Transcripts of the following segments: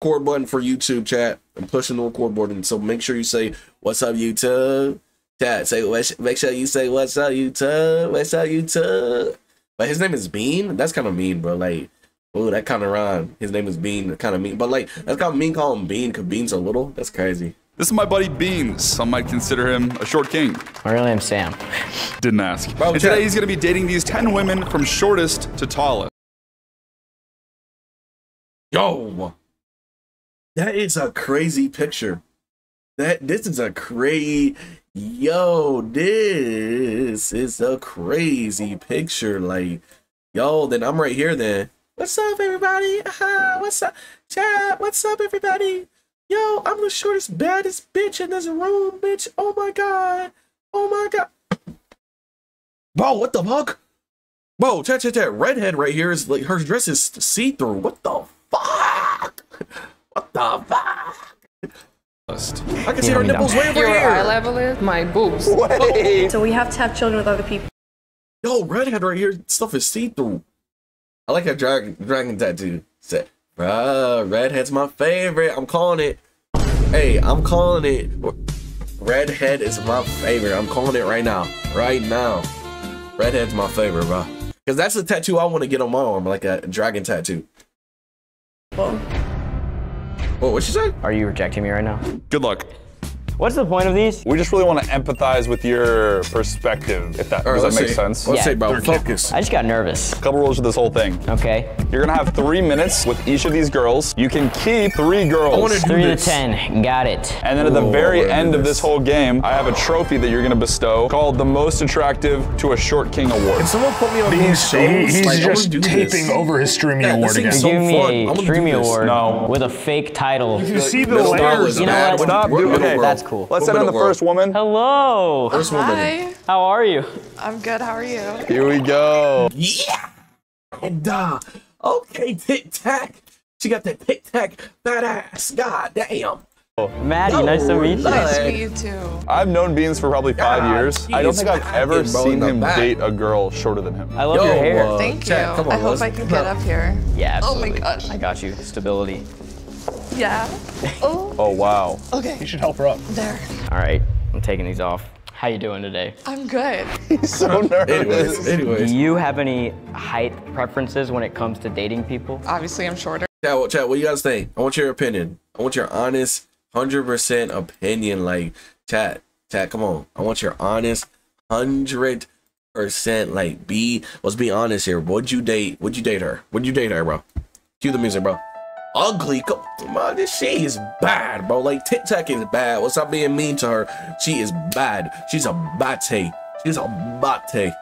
record button for YouTube chat. I'm pushing the record button, so make sure you say "What's up, YouTube?" Chat. Say make sure you say "What's up, YouTube?" What's up, YouTube? But his name is Bean. That's kind of mean, bro. Like, oh, that kind of rhyme. His name is Bean. Kind of mean, but like that's kind of mean. Call him Bean because Bean's a little. That's crazy. This is my buddy Beans. Some might consider him a short king. My real name's Sam. Didn't ask. Bro, and today he's going to be dating these 10 women from shortest to tallest. Yo, that is a crazy picture. That this is a crazy. Yo, this is a crazy picture. Like, yo, then I'm right here. Then what's up, everybody? Uh, what's up, chat? What's up, everybody? Yo, I'm the shortest, baddest bitch in this room, bitch. Oh my god. Oh my god. Bro, what the fuck? Bro, chat, chat, chat. Redhead right here is like her dress is see through. What the fuck? What the fuck? I can see her nipples way over Your eye here. level is my boobs. So we have to have children with other people. Yo, redhead right here. Stuff is see through. I like that dragon dragon tattoo. Said, bruh, redhead's my favorite. I'm calling it. Hey, I'm calling it. Redhead is my favorite. I'm calling it right now. Right now. Redhead's my favorite, bro. Because that's the tattoo I want to get on my arm, like a dragon tattoo. Well, Oh, what'd she say? Are you rejecting me right now? Good luck. What's the point of these? We just really want to empathize with your perspective, if that All right, does that make see. sense. Let's Yeah. say, bro, focus. I just got nervous. A couple rules to this whole thing. Okay. You're gonna have three minutes with each of these girls. You can keep three girls. I want to do Three to ten. Got it. and then at the Ooh, very end of this. this whole game, I have a trophy that you're gonna bestow called the Most Attractive to a Short King Award. Can someone put me on these He's, shows? he- he's Like, just taping this. over his streaming Yeah, award again. thing's so Give me fun. a I'm streaming award No. with a fake title. you see the Middle world layers You know what? Stop, What dude. middle Okay, world? That's cool. Let's What send on the world? first woman. Hello. First woman. Hi, How are you? I'm good. How are you? Here we go. Yeah. And uh, okay, tic tac. She got that tic tac fat ass. God damn. Maddie, nice to meet you. Nice. Nice to meet you too. I've known Beans for probably five God, years. I don't think I've ever packing, bro, in seen him back. date a girl shorter than him. I love your hair. uh, Thank you. Come on, I hope I can get up here. yeah, Oh my absolutely. gosh. I got you. Stability. Yeah. Oh, Oh wow. okay. You should help her up. There. All right. I'm taking these off. How you doing today? I'm good. He's So nervous. Anyways, Do you have any height preferences when it comes to dating people? Obviously, I'm shorter. Chat, what, chat, what you guys think? I want your opinion. I want your honest, hundred percent opinion. Like, chat, chat, come on. I want your honest, hundred percent. Like, be let's be honest here. Would you date? Would you date her? Would you date her, bro? Cue the music, bro. Ugly, come on, this she is bad, bro. Like Tic Tac is bad. What's up being mean to her? She is bad. She's a bate. She's a bate.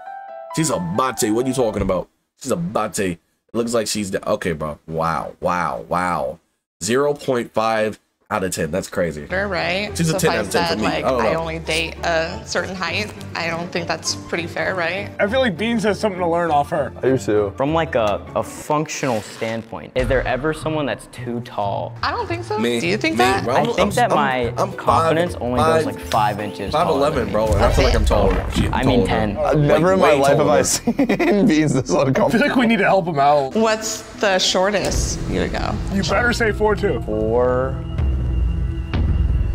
She's a bate. What are you talking about? She's a bate. Looks like she's okay, bro. Wow, wow, wow. Zero point five out of ten. That's crazy. right? She's a 10 if I out of 10 for said me. like I don't I only date a certain height, I don't think that's pretty fair, right? I feel like Beans has something to learn off her. I do too. From like a, a functional standpoint, is there ever someone that's too tall? I don't think so. Me- Do you think me, that? bro. I I'm- think that I'm- my I'm five- confidence only five- goes like five inches. Five taller eleven, bro, and I feel like I'm taller. Shit, I mean taller. 10. Uh, Never in my way life have I seen Beans this I uncomfortable. feel like we need to help him out. What's the shortest you to go? You better say four two. Four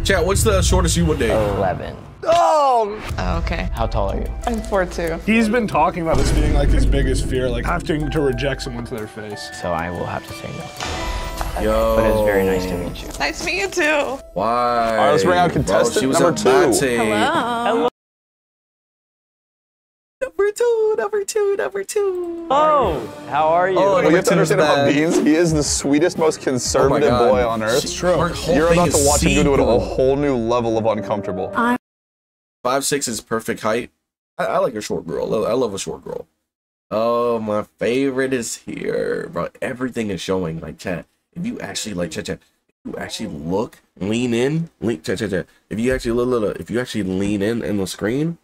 Chat, what's the shortest you would date? eleven. Oh! oh, okay. How tall are you? I'm four two. He's been talking about this being like his biggest fear, like having to reject someone to their face. So I will have to say no. Yo, But it's very nice to meet you. Nice to meet you too. Why? All right, let's bring out Bro, contestant she was number a two. bate. hello. Two, number two, number two. Oh, how are you? Oh, oh you have to Number two understand about. Beans. He is the sweetest, most Oh conservative God. boy on earth. She- true. You're about to watch him go to a whole new level of uncomfortable. Five six is perfect height. I, I like a short girl. I love, I love a short girl. Oh, my favorite is here, bro. Everything is showing. Like chat. If you actually like chat, chat. If you actually look, lean in, lean, chat, chat, chat. If you actually look, look, look, if you actually lean in in the screen,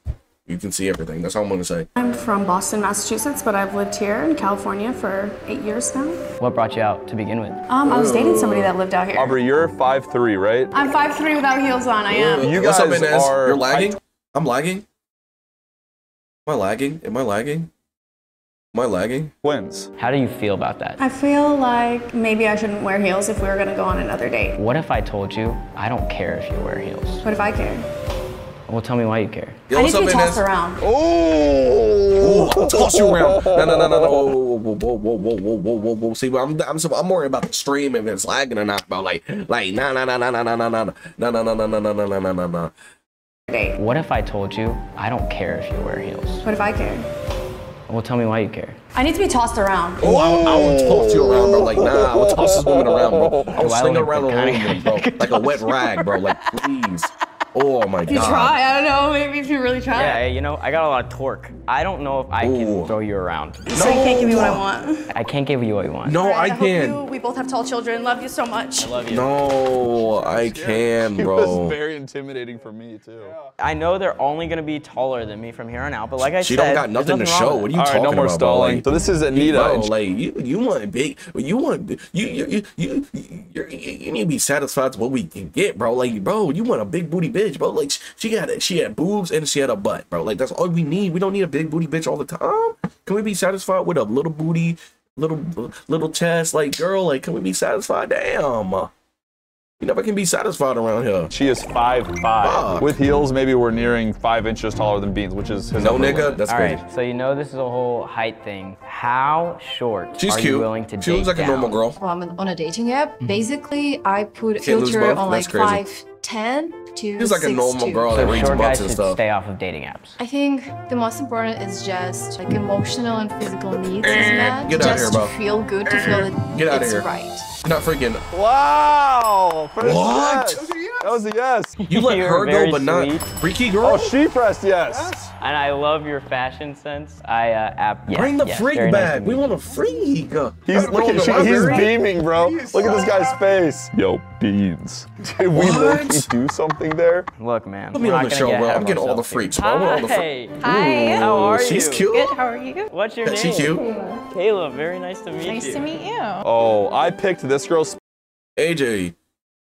you can see everything. That's all I'm gonna say. I'm from Boston, Massachusetts, but I've lived here in California for eight years now. What brought you out to begin with? Um, I was dating somebody that lived out here. Aubrey, you're 5'3", right? I'm 5'3 without heels on, I am. You What's up, guys Inez? are- You're lagging. I'm lagging. Am I lagging? Am I lagging? Am I lagging? Twins. How do you feel about that? I feel like maybe I shouldn't wear heels if we were gonna go on another date. What if I told you I don't care if you wear heels? What if I care? Well, tell me why you care. Yo, I need to be tossed around. Oh! I'll toss you around. No, no, no, no, no. Whoa, whoa, whoa, whoa, whoa, whoa, whoa, whoa, whoa, whoa. See, I'm, I'm, I'm worried about the stream if it's lagging or not, bro. Like, like, nah, nah, nah, nah, nah, nah, nah, nah, nah, nah, nah, nah, nah, nah, nah, nah, nah, nah, nah. What if I told you I don't care if you wear heels? What if I care? Well, tell me why you care. I need to be tossed around. Oh, I, I will toss you around, bro. Like, nah, I will toss this woman around, bro. I will I sling around the room, bro. Like a wet rag, bro. Like, please. Oh my If you try, I don't know, maybe if you really try. Yeah, you know, I got a lot of torque. I don't know if I Ooh. can throw you around. So you can't give me what I want. I can't give you what you want. No, I hope you, can. we both have tall children. Love you so much. love you. No, I can, He was bro. very intimidating for me too. I know they're only gonna be taller than me from here on out, but like I She said, she don't got there's nothing to wrong show. with What are it. you All right, talking no more about, stalling. Like, So this is Anita. Bro, like you, you want big, you want you, you, you, you, you, you, you need to be satisfied with what we can get, bro. Like, bro, you want a big booty bitch, bro. Like, she got, she had boobs and she had a butt, bro. Like, that's all we need. We don't need a big booty bitch all the time. Can we be satisfied with a little booty, little, little chest, like girl? Like, can we be satisfied? Damn, you never can be satisfied around here. She is five five. Fuck. With heels, maybe we're nearing five inches taller than Beans, which is his No, nigga, limit. that's All crazy. right, so you know this is a whole height thing. How short She's are cute. you willing to she date looks like a normal down? girl. from an- on a dating app. Mm-hmm. Basically, I put a Can't filter on That's like crazy. five ten to She's like a normal 6'2". girl that So reads short butts guys and should stuff. stay off of dating apps. I think the most important is just like emotional and physical needs Eh, is met. get outta just here, bro. to feel good, to feel that Get outta it's here. right. You're not freaking. Wow! First What? yes. That was a yes. You let You're her go, very but not freaky girl. Oh, she pressed yes. And I love your fashion sense. I uh, app. Yeah, Bring the yeah, freak very nice back. we want a freak. He's, that one on she- he's beaming, bro. Look at this guy's face. Yo, Beans. Did we What? do something there? Look, man. Put me on the show, get bro. I'm of getting all the freaks, bro. I want all the Hi. freaks. Hi. How are you? She's cute. Good, how are you? What's your Yeah, name? she cute. Kayla. Very nice to meet you. Nice to meet you. Oh, I picked this girl's AJ,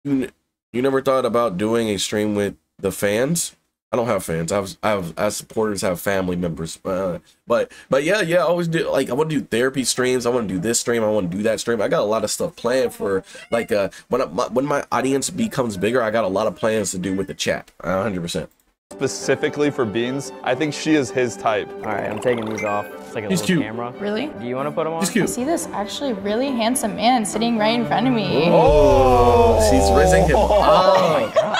you, you never thought about doing a stream with the fans? I don't have fans. I have, I have, I have supporters have family members. Uh, but, but yeah, yeah, I always do. Like, I want to do therapy streams. I want to do this stream. I want to do that stream. I got a lot of stuff planned for like uh when I, my, when my audience becomes bigger. I got a lot of plans to do with the chat. 100. percent specifically for Beans. I think she is his type. All right, I'm taking these off. It's like a He's little cute. camera. Really? Do you want to put them on? She's I cute. see this actually really handsome man sitting right in front of me. Oh, she's raising him up. Eh,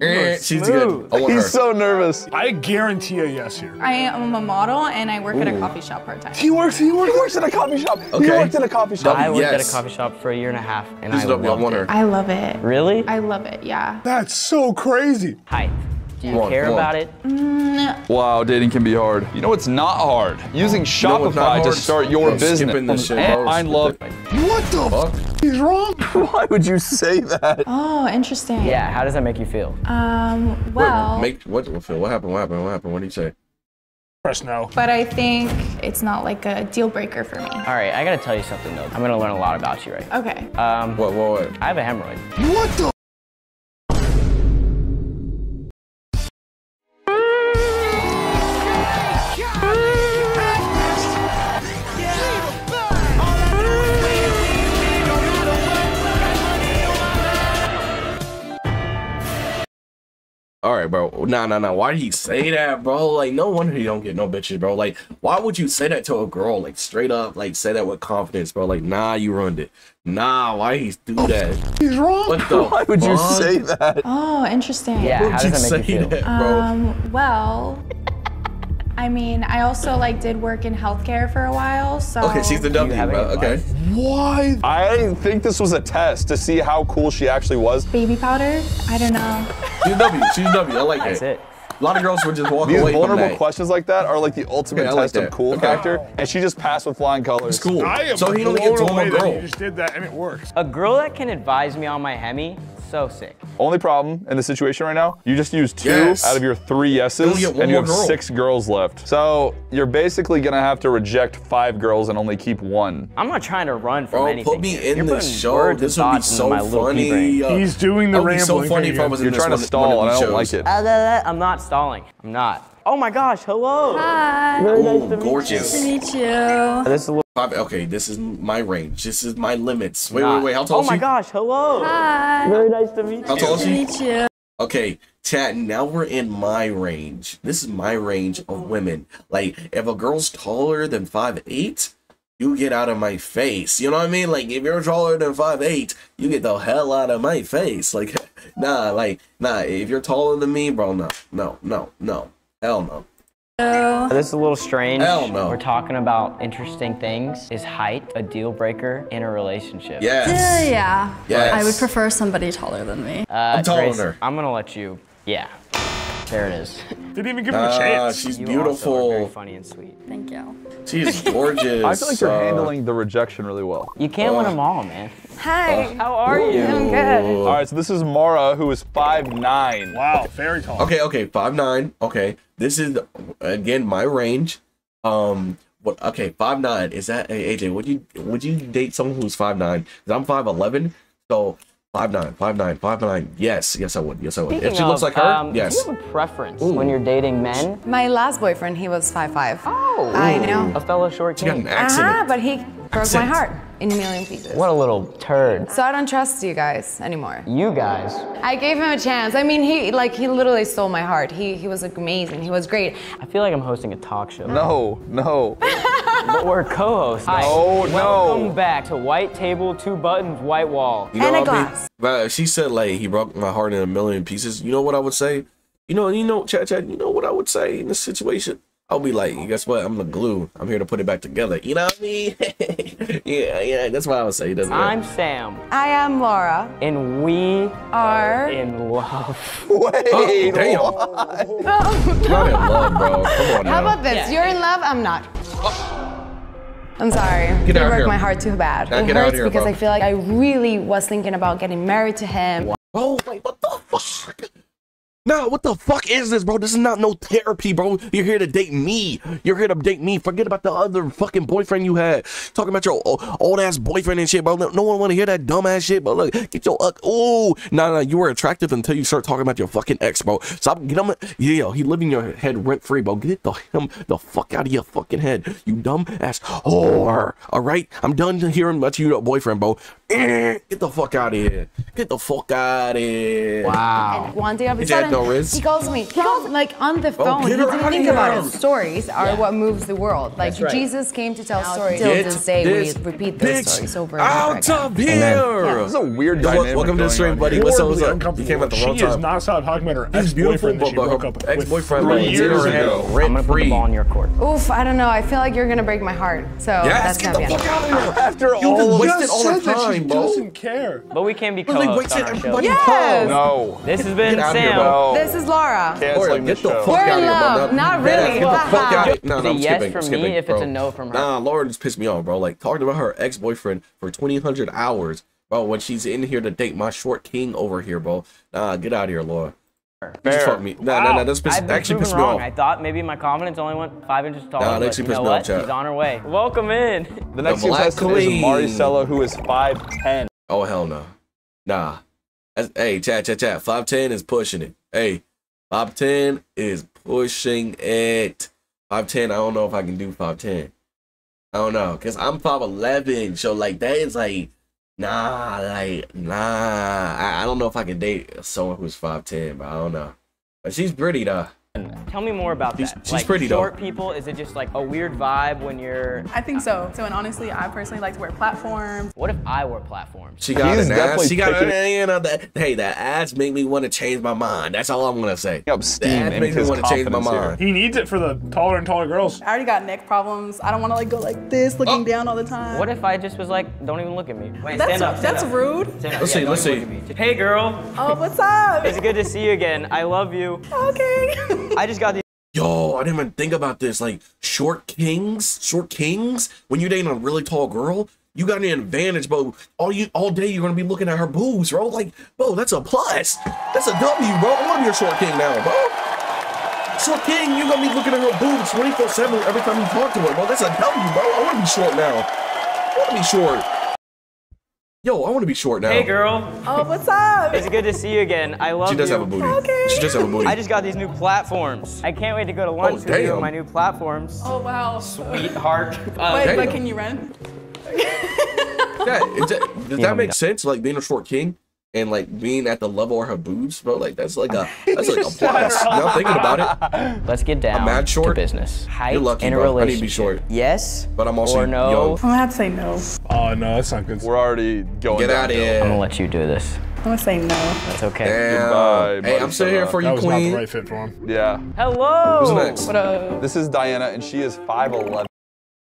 Eh, she's good. smooth. Her. He's so nervous. I guarantee a yes here. I am a model and I work at a coffee shop part time. He works. He works, he works at a coffee shop. He Okay. worked at a coffee shop. I worked at a coffee shop for a year and a half, and She's I lovely. I loved want it. her. I love it. Really? I love it, yeah. That's so crazy. Height. Do you on, care about it? Mm, wow, dating can be hard. You know what's not hard? Using know what's not Shopify to start your I'm business. skipping this shit, eh, bro. I love. What the Fuck. f- is wrong? Why would you say that? Oh, interesting. Yeah. How does that make you feel? Um, Wait, well, make what? What Phil? What happened? What happened? What happened? What did you say? Press no. but I think it's not like a deal breaker for me. All right, I gotta tell you something though. I'm gonna learn a lot about you, right? Okay. Um, What? What? What? I have a hemorrhoid. What the? All right, bro. Nah, nah, nah. Why did he say that, bro? Like, no wonder he don't get no bitches, bro. Like, why would you say that to a girl? Like, straight up, like, say that with confidence, bro. Like, nah, you ruined it. Nah, why he do that? He's wrong. What the? Why would you say that? Oh, interesting. Yeah. Why How would does that make you feel? that, bro? Um, well, I mean, I also like did work in healthcare for a while, so. okay, she's the W, have bro. any Okay. advice? Why? I think this was a test to see how cool she actually was. Baby powder? I don't know. She's a W. She's a W. I like That's that. it. A lot of girls would just walk These away from vulnerable that. questions like that are like the ultimate Okay, I like test of cool Okay. factor, and she just passed with flying colors. It's cool. I am So he only gets one more girl. you just did that and it works. A girl that can advise me on my hemi, so sick. Only problem in the situation right now, you just used two Yes. out of your three yeses, only get one and you have girl. six girls left. So you're basically gonna have to reject five girls and only keep one. I'm not trying to run from Bro, anything. put me here. in You're the show. This would be so my little pea funny. uh, He's doing the That would be so funny thing if I again. was in You're trying to stall, and I don't like it. Uh, I'm not stalling. I'm not. Oh my gosh, hello. Hi. Ooh, gorgeous. Nice to meet you. This is a little. Five, okay, this is my range. This is my limits. Wait, Nah. wait, wait. How tall Oh is my gosh, hello. Hi. Very nice to meet How you. tall is Nice to she? meet you. Okay, chat. Now we're in my range. This is my range of women. Like, if a girl's taller than five eight, you get out of my face. You know what I mean? Like, if you're taller than five eight, you get the hell out of my face. Like, nah, like, nah. If you're taller than me, bro, no, no, no, no, hell no. This is a little strange. Hell no. We're talking about interesting things. Is height a deal breaker in a relationship? Yes. Uh, yeah. Yes. I would prefer somebody taller than me. Uh, I'm taller Grace, than her. I'm gonna let you. Yeah. There it is. Didn't even give him a Ah, chance. she's You also are very beautiful. funny and sweet. Thank you. She's gorgeous. I feel like you're Uh, handling the rejection really well. You can't win Uh, them all, man. Hi. How are you? I'm good. All right, so this is Mara, who is 5'9". Wow, very tall. Okay, okay, five nine. Okay, this is again my range. Um, what? Okay, five nine. Is that hey, AJ? Would you would you date someone who's five nine? Because I'm five eleven. So five nine, five nine, five nine. Yes, yes, I would. Yes, I would. if Speaking she looks like her, um, yes. Do you have a preference Ooh. when you're dating men? My last boyfriend, he was 5'5". Oh, I know. A fellow short She got king. an accent. Uh-huh, but he broke my heart in a million pieces. What a little turd. So I don't trust you guys anymore. You guys. I gave him a chance. I mean, he like he literally stole my heart. He he was amazing. He was great. I feel like I'm hosting a talk show. No, no. But we're co-hosts. Hi. No, no. Welcome back to White Table, Two Buttons, White Wall. You know And a what I mean? glass. But if she said like he broke my heart in a million pieces, you know what I would say? You know, you know, chat, chat. You know what I would say in this situation? I'll be like, guess what? I'm the glue. I'm here to put it back together. You know what I mean? yeah, yeah. That's what I would say. Doesn't I'm it? Sam, I am Laura. and we Are in love. Wait. Oh, damn. Oh. Not in love, bro. Come on now. How about this? You're in love. I'm not. Oh. I'm sorry. Get you broke here. my heart too bad. Now it get out hurts here, because bro. I feel like I really was thinking about getting married to him. Oh, wait, what the fuck? Nah, what the fuck is this, bro? This is not no therapy, bro. You're here to date me. You're here to date me. Forget about the other fucking boyfriend you had. Talking about your old ass boyfriend and shit, bro. No no one want to hear that dumb ass shit, bro. Look, get your uh, oh, nah, nah. You were attractive until you start talking about your fucking ex, bro. Stop, get him. Yeah, he living in your head rent free, bro. Get the him the fuck out of your fucking head, you dumb ass whore. All right, I'm done hearing about you, boyfriend, bro. Eh, Get the fuck out of here. Get the fuck out of here. Wow. And one day all of a sudden, no he calls me. He calls like on the phone. get he her didn't outta think about here. it. Stories are what moves the world. Like right. Jesus came to tell stories. Till this day, this we repeat those stories over and over out again. of here. This is a weird dynamic welcome to the stream, buddy. What's up? What's up? You came at the wrong She has time. not stopped talking about her ex-boyfriend that she broke up with. ex-boyfriend three like is in years ago. I'm rent gonna put free. the ball in your court. Oof, I don't know. I feel like you're gonna break my heart. So Yes, that's get not the the fuck out of here. After all of wasted this, all the time, bro. doesn't care. But we can be Literally co-hosts wasted on our show. Yes. time. no. This has been Get out of here, Sam. bro. This is Laura. Laura, Canceling get the the show. fuck We're out in love. Not deadass, really. Get the fuck out of here. No, Is no, I'm yes skipping. from I'm me skipping, if it's a no from her? Nah, Laura just pissed me off, bro. Like talking about her ex-boyfriend for 2,000 hours, bro. When she's in here to date my short king over here, bro. Nah, get out of here, Laura. You just Fair. fucked me. Nah, nah, nah. That's piss, I've been actually proven pissed me wrong. off. I thought maybe my confidence only went five inches taller. Nah, it but actually pissed me off, what? chat. She's on her way. Welcome in. The next The black contestant is queen. Maricela, who is 5'10". Oh hell no. Nah. That's, hey, chat, chat, chat. 5'10 is pushing it. Hey, 5'10 is pushing it. 5'10, I don't know if I can do 5'10. I don't know. Cause I'm 5'11. So like that is like nah, like nah. I, I don't know if I can date someone who's 5'10, but I don't know. But she's pretty though. Tell me more about She's- that. she's like, pretty, though. short people, is it just like a weird vibe when you're? I think so. So, and honestly, I personally like to wear platforms. What if I wore platforms? She got He's an ass. She got picking- an, you know, that, hey, that ass make me want to change my mind. That's all I'm gonna say. Up The steam ass into makes me want to change my confidence here. mind. He needs it for the taller and taller girls. I already got neck problems. I don't want to like go like this, looking oh. down all the time. What if I just was like, don't even look at me? Wait, That's stand up. stand that's up. rude. Stand up. Let's Yeah, see, let's see. look at me. Hey, girl. Oh, what's up? It's good to see you again. I love you. okay. I just got the. Yo, I didn't even think about this. Like short kings, short kings. When you're dating a really tall girl, you got an advantage, bro. All you all day you're gonna be looking at her boobs, bro. Like, bro, that's a plus. That's a W, bro. I wanna be a short king now, bro. Short king, you're gonna be looking at her boobs 24-7 every time you talk to her, bro. That's a W, bro. I wanna be short now. I wanna be short. Yo, I want to be short now. Hey, girl. Oh, what's up? It's good to see you again. I love you. She does you. have a booty. She does have a booty. I just got these new platforms. I can't wait to go to lunch with you on my new platforms. Oh wow. Sweetheart. Uh, Wait, damn. but can you rent? Yeah, is that, does Yeah, that make sense? Like being a short king and like being at the level of her boobs, bro. Like that's like a that's like a plus. now thinking about it, Let's get down mad to business. Height You're lucky, in a bro. I need to be relationship. short. Yes but I'm also or no. young. I'm gonna have to say no. Oh no, that's not good. We're already going Get out of downhill. I'm gonna let you do this. I'm gonna say no. That's okay. Damn. Goodbye, hey, I'm sitting here fella. for That you, was not the queen. right fit for him. Yeah. Hello. Who's next? What up? This is Diana, and she is 5'11.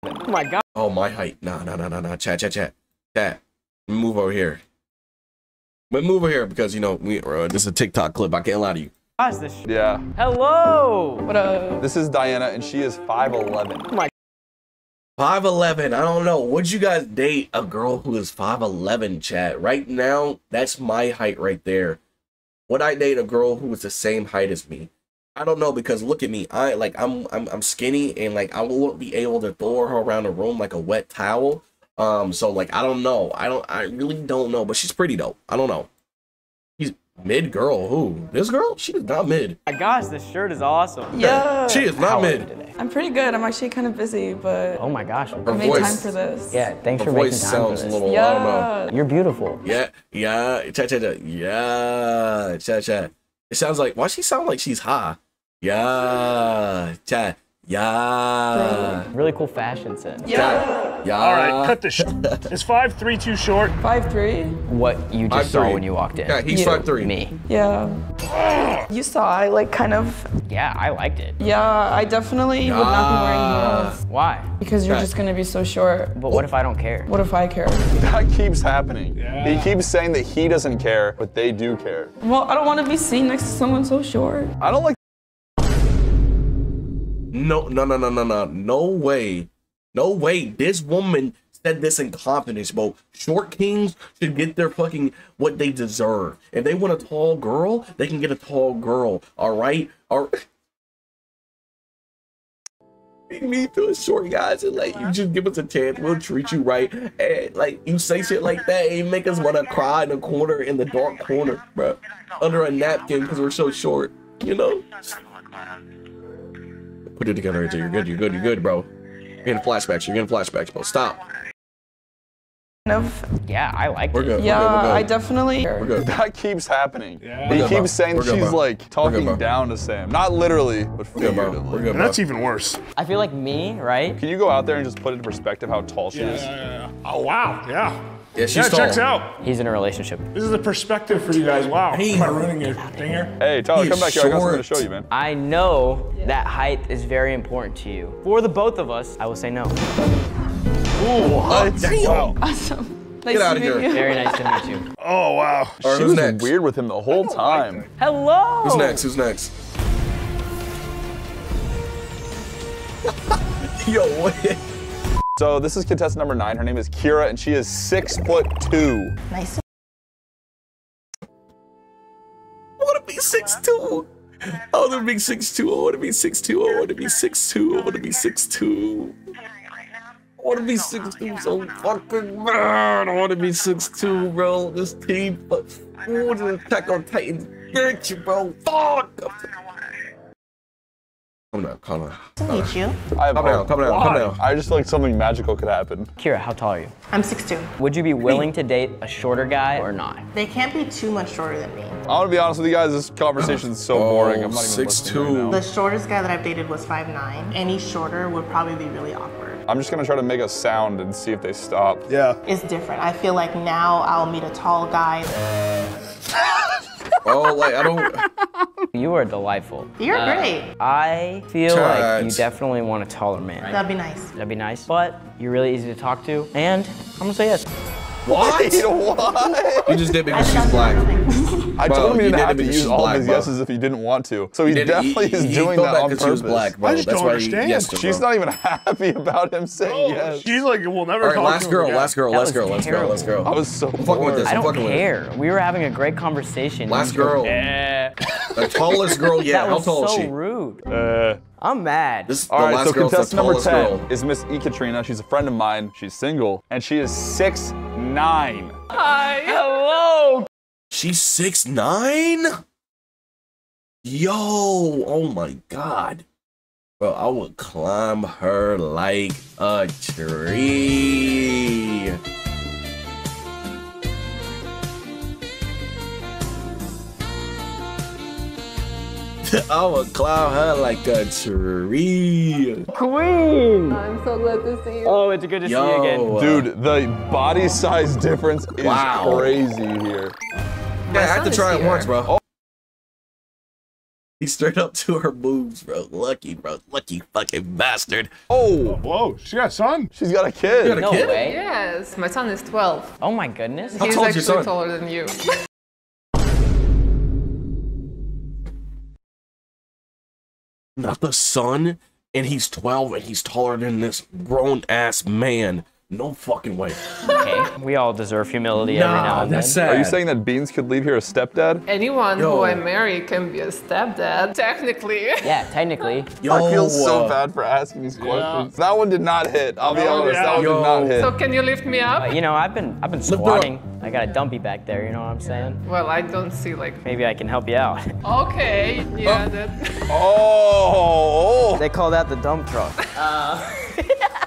Oh my god. Oh, my height. Nah, nah, nah, nah, nah. Chat, chat, chat. Chat. Move over here. But move over here because you know we. Uh, this is a TikTok clip. I can't lie to you. Gosh, this. Yeah. Hello. What up? This is Diana, and she is 5'11. My Five eleven. I don't know. Would you guys date a girl who is five eleven? Chat. Right now, that's my height right there. Would I date a girl who is the same height as me? I don't know because look at me. I like I'm I'm I'm skinny and like I won't be able to throw her around the room like a wet towel. Um. So like I don't know. I don't. I really don't know. But she's pretty though. I don't know. She's mid girl. Who? This girl? She is not mid. My gosh, this shirt is awesome. Yeah. She is not are you mid. I'm pretty good. I'm actually kind of busy, but Oh my gosh. Her I made voice. time for this. Yeah, thanks Her for making time sounds for a this. little. I don't know. Yeah. You're beautiful. Yeah, yeah, cha cha cha, yeah, cha cha. It sounds like why she sound like she's high. Yeah, cha, yeah, Really cool fashion sense. cha, yeah. All right, cut the shit. Is five three too short? Five three. What you Five just saw three. when you walked in. Yeah, he's You. five three. Me. Yeah. You saw. I like kind of. Yeah, I liked it. Yeah. I definitely would not be wearing heels Why? because you're Yeah. just gonna be so short. But what if I don't care? What if I care? That keeps happening. Yeah. He keeps saying that he doesn't care, but they do care. Well, I don't want to be seen next to someone so short. I don't like No, no, no, no, no, no, no way, no way. This woman said this in confidence, bro. Short kings should get their fucking what they deserve. If they want a tall girl, they can get a tall girl. All right, all. Me to short guys and like you just give us a chance, we'll treat you right. And like you say shit like that, and make us want to cry in the corner in the dark corner, bro, under a napkin because we're so short. You know. Put it together right there. You're good. You're good. You're good, bro. You're getting flashbacks. You're getting flashbacks, bro. Stop. Of. Yeah, I liked We're it. good. Yeah. We're good. We're I definitely. We're good. that keeps happening. Yeah. He We're good, bro. keeps saying that good, she's bro. like talking good, down to Sam. Not literally, but We're good, bro. figuratively. We're good, And that's even worse. I feel like me, right? Can you go out there and just put into perspective how tall she Yeah, is? yeah, yeah. Oh wow, yeah. Yeah, she's Yeah, tall. checks out. He's in a relationship. This is a perspective for you guys. Wow. Hey, Am I ruining your thing here? Hey, Tyler, He's come back here. I got something to show you, man. I know that height is very important to you. For the both of us, I will say no. Oh, damn. Wow. Awesome. Nice Get to outta meet here. you. Very nice to meet you. Oh wow. All right, she who's was next? weird with him the whole time. Hello. Who's next? Who's next? Yo, what? So this is contestant number nine. Her name is Kira, and she is six foot two. Nice. I want to be six two. I want to be six two. I want to be six two. I want to be six two. I want to be six two. I want to be six two so fucking bad. I want to be six two, bro. This team, but oh, the Attack on Titan, bitch, bro. Fuck. Calm down, calm down. Nice to meet you. I have Calm down, hope. calm down, calm Why? down. I just feel like something magical could happen. Kira, how tall are you? I'm 6'2". Would you be willing to date a shorter guy or not? They can't be too much shorter than me. I'm gonna be honest with you guys. This conversation is so boring. I'm not even 6'2". listening right The shortest guy that I've dated was 5'9". Any shorter would probably be really awkward. I'm just gonna try to make a sound and see if they stop. Yeah. It's different. I feel like now I'll meet a tall guy. Oh, like I don't. You are delightful. You're Uh, great. I feel like you definitely want a taller man. That'd be nice. That'd be nice. But you're really easy to talk to, and I'm gonna say yes. What? what? You just did because she's black. I Bro, told him he you didn't have to use all black, of his bro. yeses if he didn't want to. So he, did it- definitely he- is he doing that bad on 'cause purpose. she was black, bro. I just That's don't why understand. Yes, to, She's bro. not even happy about him saying Oh, yes. She's like, we'll never All right, talk last to girl, him again. last girl, last girl, let's go, let's go. I was so fucking with this. I I'm don't fucking with it. care. We were having a great conversation. Last You just go, girl. "Eh." The tallest girl yet. How tall is she? so rude. Uh, I'm mad. This is the all right, last so contestant number 10 girl. is Miss E. Katrina. She's a friend of mine. She's single, and she is six nine. Hi. Hello. She's six nine. Yo, oh my god. Bro, I would climb her like a tree. I would climb her like a tree. Queen. I'm so glad to see you. Oh, it's good to see you again. Dude, the body size difference is Wow. crazy here. Yeah, I had to try it here. once, bro. Oh. He straight up to her boobs, bro. Lucky, bro. Lucky fucking bastard. Oh, Whoa, she got a son. she's got a kid. You got a No kid? way. Yes, my son is 12. Oh my goodness. How He's actually taller than you. Not the son, and he's 12 and he's taller than this grown ass man. No fucking way. Okay. We all deserve humility every now and then. sad. Are you saying that Beans could leave here a stepdad? Anyone Yo. who I marry can be a stepdad, technically. Yeah, technically. Yo, I feel so uh, bad for asking these questions. That one did not hit. I'll be No, honest. yeah. That one Yo. did not hit. So can you lift me up? But, you know, I've been I've been squatting. I got a dumpy back there. You know what I'm saying? Well, I don't see like. Maybe I can help you out. Okay, yeah, that. oh, They call that the dump truck.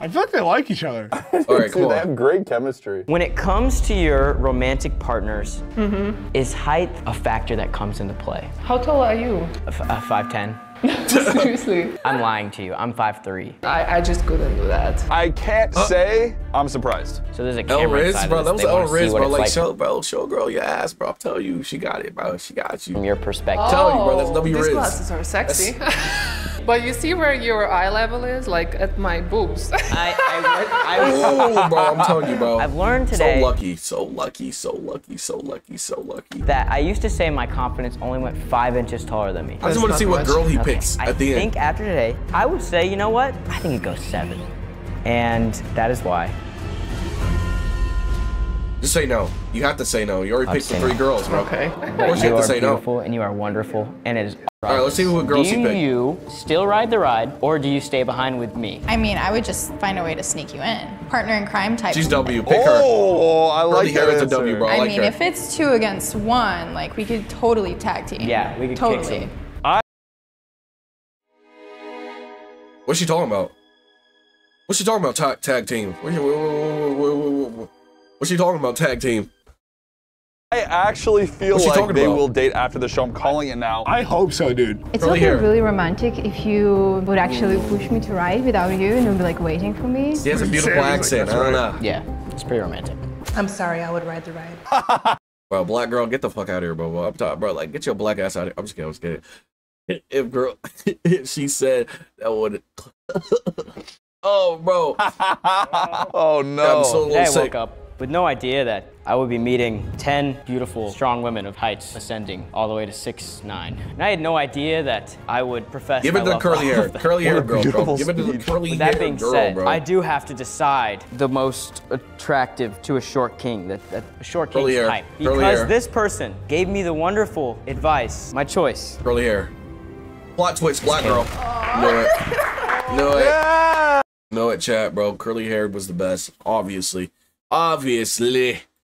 I feel like they like each other. All right, Dude, cool. they have great chemistry. When it comes to your romantic partners, Mm-hmm. is height a factor that comes into play? How tall are you? A, f- a 5'10"? Seriously. I'm lying to you. I'm 5'3". I, I just couldn't do that. I can't say I'm surprised. So there's a El camera Riz, inside bro. of That was They El Riz, bro. Like, like show, bro, show girl your ass, bro. I'll tell you, she got it, bro. She got you. from your perspective. Tell you, bro. That's W These glasses are sexy. but you see where your eye level is? Like at my boobs. I, I, I, Oh, bro, I'm telling you, bro. I've learned today So lucky, so lucky, so lucky, so lucky, so lucky. that I used to say my confidence only went five inches taller than me. I just want to see what much. girl he Okay, picks I at the end. I think after today, I would say, you know what? I think it goes seven. And that is why. Just say no. You have to say no. You already I'd picked the three no. girls, bro. okay. Of course you you have are to say no. beautiful and you are wonderful, and it is. All right, let's see what girls do he picked. you still ride the ride, or do you stay behind with me? I mean, I would just find a way to sneak you in. Partner in crime type. She's W. Pick her. Oh, I Curly like hair that is a answer. W, bro. I, I like mean, her. if it's two against one, like we could totally tag team. Yeah, we could kick totally. some. What's she talking about? What's she talking about? Ta- tag team. What she, what- what- what- what- what- what's she talking about? Tag team. I actually feel What's like talking they about? will date after the show. I'm calling it now. I hope so, dude. It's Curly also really romantic if you would actually push me to ride without you and you'd be like waiting for me. She has a beautiful Sam's like, accent. I don't right. know. Yeah, it's pretty romantic. I'm sorry, I would ride the ride. Bro, black girl, get the fuck out of here, bro. bro. I'm talking, bro. Like, get your black ass out of here. I'm just kidding. I'm just kidding. If girl, if she said that would. oh, bro. oh no. I'm so Today sick. woke up with no idea that I would be meeting 10 beautiful, strong women of heights ascending all the way to six nine. And I had no idea that I would profess Give it to love curly hair. Curly hair girl, bro. beautiful Give it to the speech. curly With that hair being girl, said, bro. I do have to decide the most attractive to a short king, that, that a short Curly king's hair. type. Curly Because hair. this person gave me the wonderful advice, my choice. Curly hair. Plot twist, black girl. Know it. Know it. Know it, chat, bro. Curly hair was the best. Obviously. Obviously.